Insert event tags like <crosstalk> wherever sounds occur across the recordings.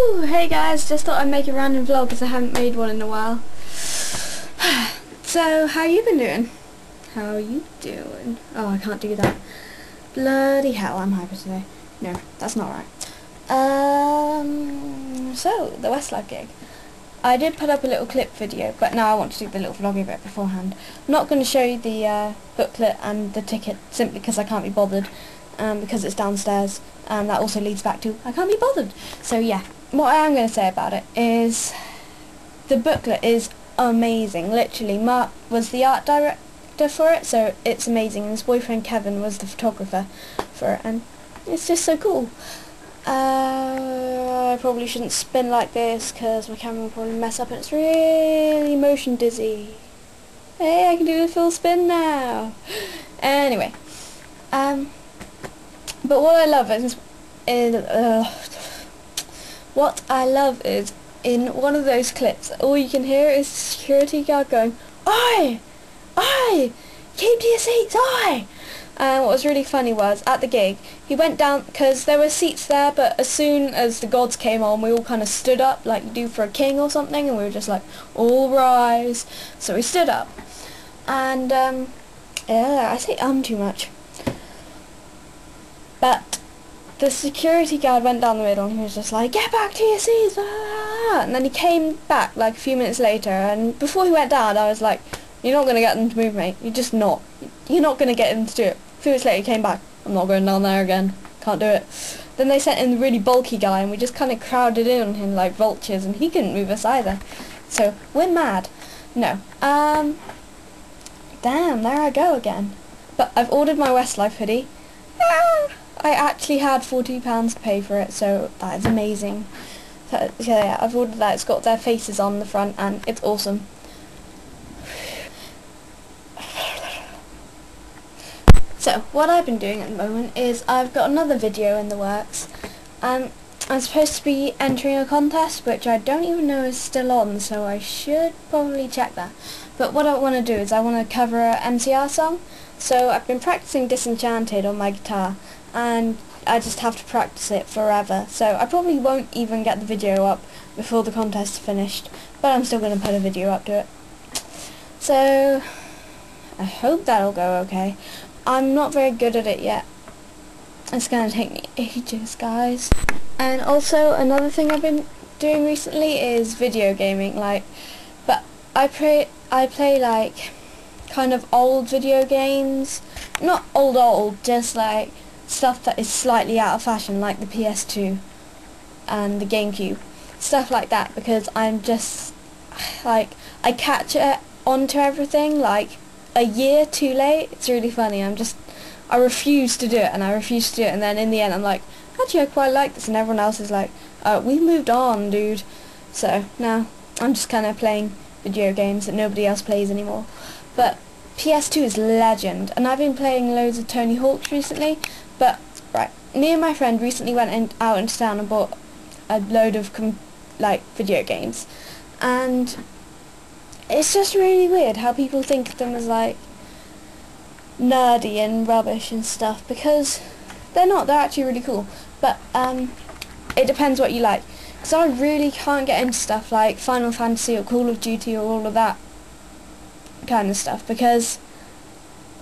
Hey guys, just thought I'd make a random vlog because I haven't made one in a while. <sighs> so, how you been doing? How you doing? Oh, I can't do that. Bloody hell, I'm hyper today. No, that's not right. Um, so, the Westlife gig. I did put up a little clip video, but now I want to do the little vloggy bit beforehand. I'm not going to show you the uh, booklet and the ticket simply because I can't be bothered, um, because it's downstairs, and that also leads back to I can't be bothered. So yeah, what I am going to say about it is the booklet is amazing. Literally, Mark was the art director for it, so it's amazing, and his boyfriend Kevin was the photographer for it, and it's just so cool. Uh, I probably shouldn't spin like this because my camera will probably mess up and it's really motion dizzy. Hey, I can do a full spin now. Anyway, um, but what I love is, is uh, what I love is in one of those clips, all you can hear is security guard going, "Oi, oi, keep to your seats, oi." And what was really funny was, at the gig, he went down, because there were seats there, but as soon as the gods came on, we all kind of stood up, like you do for a king or something, and we were just like, all rise. So we stood up. And, um, yeah, I say um too much. But the security guard went down the middle and he was just like, get back to your seats, and then he came back like a few minutes later, and before he went down, I was like, you're not going to get them to move, mate. You're just not. You're not going to get them to do it. A few minutes later he came back. I'm not going down there again. Can't do it. Then they sent in the really bulky guy and we just kind of crowded in on him like vultures and he couldn't move us either. So, we're mad. No. Um, damn, there I go again. But I've ordered my Westlife hoodie. Ah, I actually had £40 to pay for it, so that is amazing. So, yeah, I've ordered that. It's got their faces on the front and it's awesome. <sighs> So, what I've been doing at the moment is I've got another video in the works. and I'm supposed to be entering a contest, which I don't even know is still on, so I should probably check that. But what I want to do is I want to cover a MCR song. So I've been practicing Disenchanted on my guitar, and I just have to practice it forever. So I probably won't even get the video up before the contest is finished, but I'm still going to put a video up to it. So, I hope that'll go okay. I'm not very good at it yet. It's going to take me ages, guys. And also, another thing I've been doing recently is video gaming, like, but I play, I play, like, kind of old video games. Not old old, just, like, stuff that is slightly out of fashion, like the PS2 and the GameCube. Stuff like that, because I'm just, like, I catch it onto everything, like, a year too late. It's really funny. I'm just, I refuse to do it, and I refuse to do it, and then in the end, I'm like, actually, I quite like this, and everyone else is like, uh, we moved on, dude. So now I'm just kind of playing video games that nobody else plays anymore. But PS2 is legend, and I've been playing loads of Tony Hawk's recently. But right, me and my friend recently went in, out into town and bought a load of like video games, and it's just really weird how people think of them as like nerdy and rubbish and stuff because they're not. They're actually really cool. But um, it depends what you like. Because I really can't get into stuff like Final Fantasy or Call of Duty or all of that kind of stuff because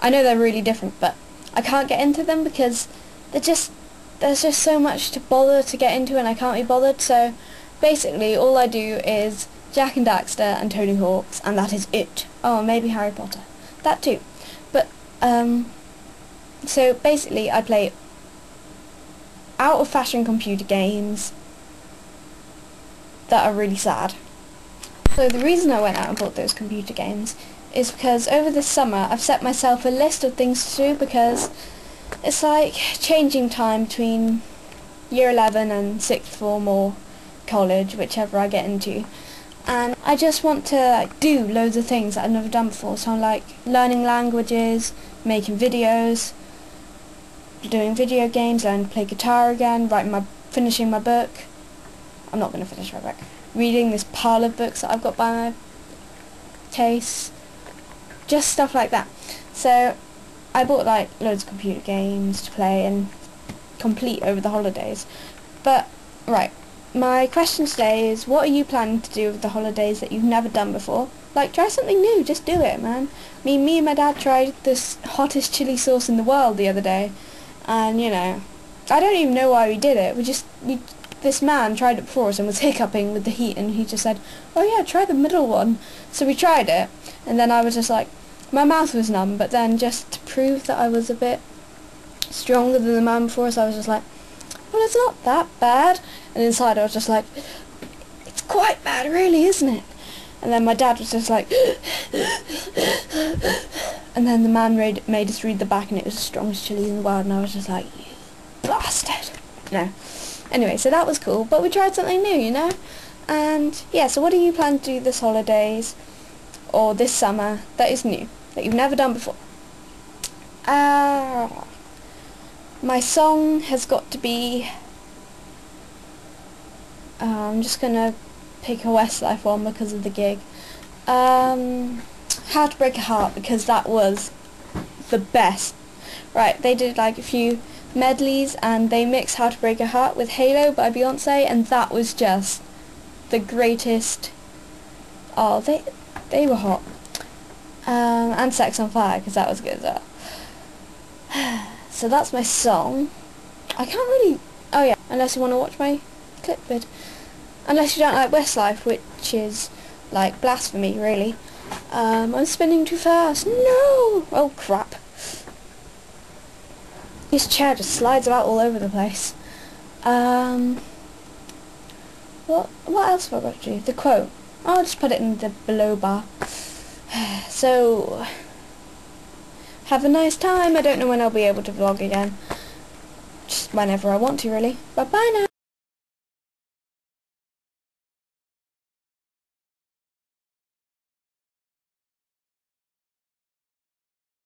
I know they're really different, but I can't get into them because they're just there's just so much to bother to get into and I can't be bothered. So basically, all I do is Jak and Daxter and Tony Hawk's, and that is it. Oh, maybe Harry Potter. That too. But, um, so basically I play out of fashion computer games that are really sad. So the reason I went out and bought those computer games is because over this summer I've set myself a list of things to do because it's like changing time between year 11 and 6th form or college, whichever I get into. And I just want to like, do loads of things that I've never done before. So I'm like learning languages, making videos, doing video games, learning to play guitar again, writing my, finishing my book. I'm not going to finish my book. Reading this pile of books that I've got by my case. Just stuff like that. So I bought like loads of computer games to play and complete over the holidays. But, right, my question today is, what are you planning to do with the holidays that you've never done before? Like, try something new. Just do it, man. I mean, me and my dad tried this hottest chili sauce in the world the other day, and you know, I don't even know why we did it. We just we this man tried it before us and was hiccuping with the heat, and he just said, "Oh yeah, try the middle one." So we tried it, and then I was just like, my mouth was numb. But then just to prove that I was a bit stronger than the man before us, I was just like, "Well, it's not that bad." And inside, I was just like, "It's quite bad, really, isn't it?" And then my dad was just like, and then the man made, made us read the back, and it was the strongest chili in the world, and I was just like, bastard. No. Anyway, so that was cool, but we tried something new, you know? And yeah, so what do you plan to do this holidays or this summer that is new, that you've never done before? Uh, my song has got to be, uh, I'm just going to pick a Westlife one because of the gig. Um, How to Break a Heart because that was the best. Right, they did like a few medleys and they mixed How to Break a Heart with Halo by Beyonce and that was just the greatest. Oh, they they were hot. Um, and Sex on Fire because that was good as well. <sighs> so that's my song. I can't really. Oh yeah, unless you want to watch my clip vid. Unless you don't like Westlife, which is like blasphemy, really. Um, I'm spinning too fast. No! Oh crap. This chair just slides about all over the place. Um, what what else have I got to do? The quote. I'll just put it in the below bar. <sighs> so, have a nice time. I don't know when I'll be able to vlog again. Just whenever I want to, really. Bye bye now.